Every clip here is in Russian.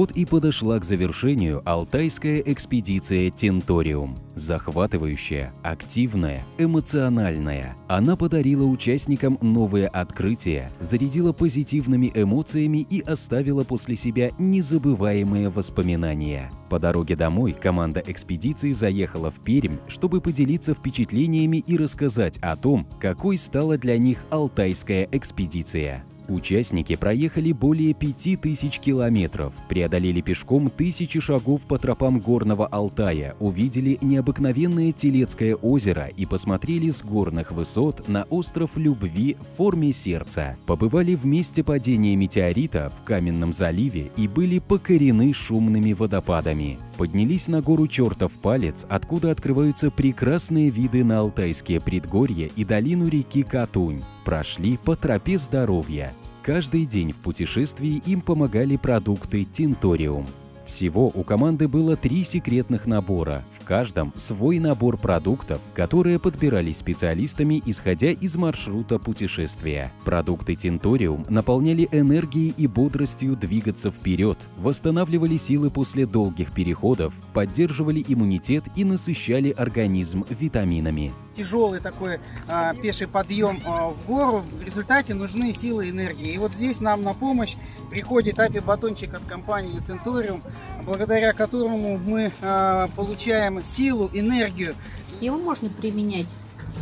Вот и подошла к завершению алтайская экспедиция «Тенториум». Захватывающая, активная, эмоциональная. Она подарила участникам новые открытия, зарядила позитивными эмоциями и оставила после себя незабываемые воспоминания. По дороге домой команда экспедиции заехала в Пермь, чтобы поделиться впечатлениями и рассказать о том, какой стала для них алтайская экспедиция. Участники проехали более 5000 километров, преодолели пешком тысячи шагов по тропам Горного Алтая, увидели необыкновенное Телецкое озеро и посмотрели с горных высот на остров Любви в форме сердца. Побывали в месте падения метеорита в Каменном заливе и были покорены шумными водопадами. Поднялись на гору Чертов Палец, откуда открываются прекрасные виды на Алтайские предгорья и долину реки Катунь. Прошли по тропе здоровья. Каждый день в путешествии им помогали продукты «Тинториум». Всего у команды было три секретных набора, в каждом свой набор продуктов, которые подбирались специалистами, исходя из маршрута путешествия. Продукты Тинториум наполняли энергией и бодростью двигаться вперед, восстанавливали силы после долгих переходов, поддерживали иммунитет и насыщали организм витаминами тяжелый такой а, пеший подъем а, в гору, в результате нужны силы и энергии. И вот здесь нам на помощь приходит апи-батончик от компании Tentorium, благодаря которому мы а, получаем силу, энергию. Его можно применять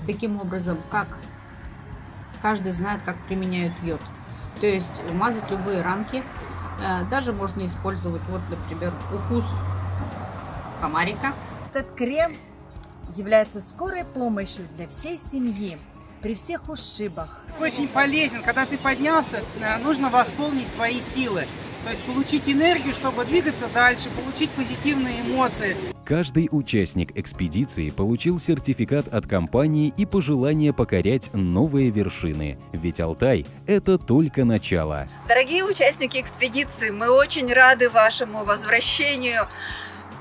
таким образом, как каждый знает, как применяют йод. То есть мазать любые ранки. А, даже можно использовать, вот, например, укус комарика. Этот крем является скорой помощью для всей семьи при всех ушибах. Очень полезен, когда ты поднялся, э, нужно восполнить свои силы. То есть получить энергию, чтобы двигаться дальше, получить позитивные эмоции. Каждый участник экспедиции получил сертификат от компании и пожелание покорять новые вершины. Ведь Алтай – это только начало. Дорогие участники экспедиции, мы очень рады вашему возвращению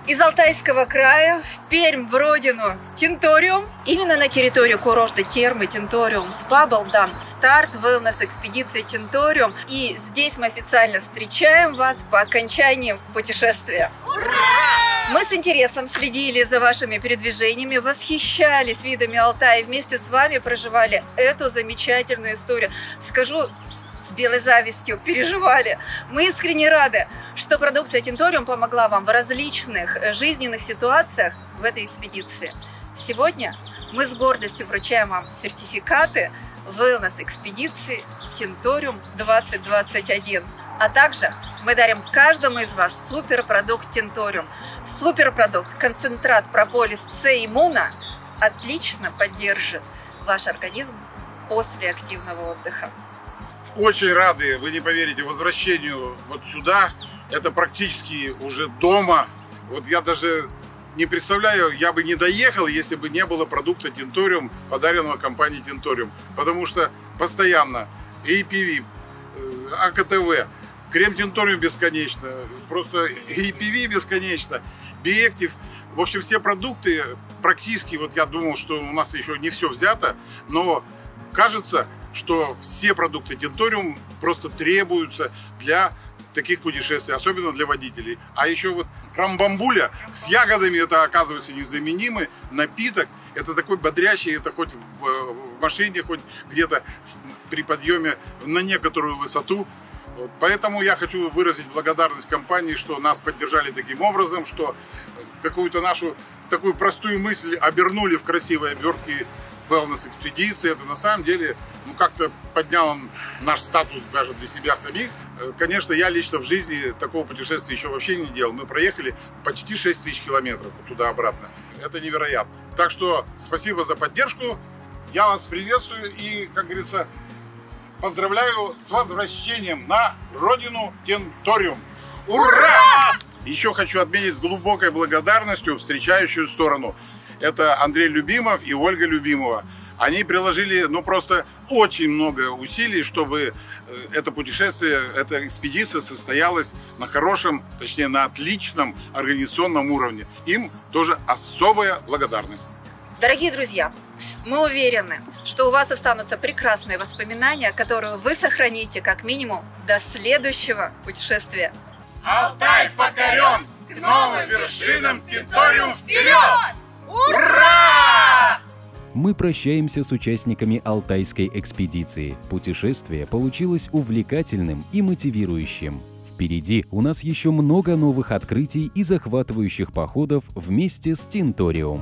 из Алтайского края в Пермь, в родину Тинториум. Именно на территорию курорта Термы Тинториум СПА был дан старт wellness экспедиции Тинториум. И здесь мы официально встречаем вас по окончании путешествия. Ура! Мы с интересом следили за вашими передвижениями, восхищались видами Алтая и вместе с вами проживали эту замечательную историю. Скажу с белой завистью переживали. Мы искренне рады, что продукция Тинториум помогла вам в различных э, жизненных ситуациях в этой экспедиции. Сегодня мы с гордостью вручаем вам сертификаты wellness экспедиции Тинториум 2021. А также мы дарим каждому из вас суперпродукт Тинториум. Суперпродукт, концентрат прополис С иммуна отлично поддержит ваш организм после активного отдыха очень рады, вы не поверите, возвращению вот сюда. Это практически уже дома. Вот я даже не представляю, я бы не доехал, если бы не было продукта Тинториум, подаренного компанией Тинториум. Потому что постоянно APV, э, АКТВ, крем Тинториум бесконечно, просто APV бесконечно, Биектив. В общем, все продукты практически, вот я думал, что у нас еще не все взято, но кажется, что все продукты Тенториум просто требуются для таких путешествий, особенно для водителей. А еще вот рамбамбуля с ягодами, это оказывается незаменимый напиток. Это такой бодрящий, это хоть в, в машине, хоть где-то при подъеме на некоторую высоту. Поэтому я хочу выразить благодарность компании, что нас поддержали таким образом, что какую-то нашу такую простую мысль обернули в красивые обертки wellness экспедиции. Это на самом деле, ну, как-то поднял наш статус даже для себя самих. Э, конечно, я лично в жизни такого путешествия еще вообще не делал. Мы проехали почти 6 тысяч километров туда-обратно. Это невероятно. Так что спасибо за поддержку. Я вас приветствую и, как говорится, поздравляю с возвращением на родину Тенториум. Ура! Еще хочу отметить с глубокой благодарностью встречающую сторону это Андрей Любимов и Ольга Любимова. Они приложили, ну, просто очень много усилий, чтобы э, это путешествие, эта экспедиция состоялась на хорошем, точнее, на отличном организационном уровне. Им тоже особая благодарность. Дорогие друзья, мы уверены, что у вас останутся прекрасные воспоминания, которые вы сохраните как минимум до следующего путешествия. Алтай покорен! К новым вершинам Тинториум вперед! Мы прощаемся с участниками Алтайской экспедиции. Путешествие получилось увлекательным и мотивирующим. Впереди у нас еще много новых открытий и захватывающих походов вместе с Тинториум.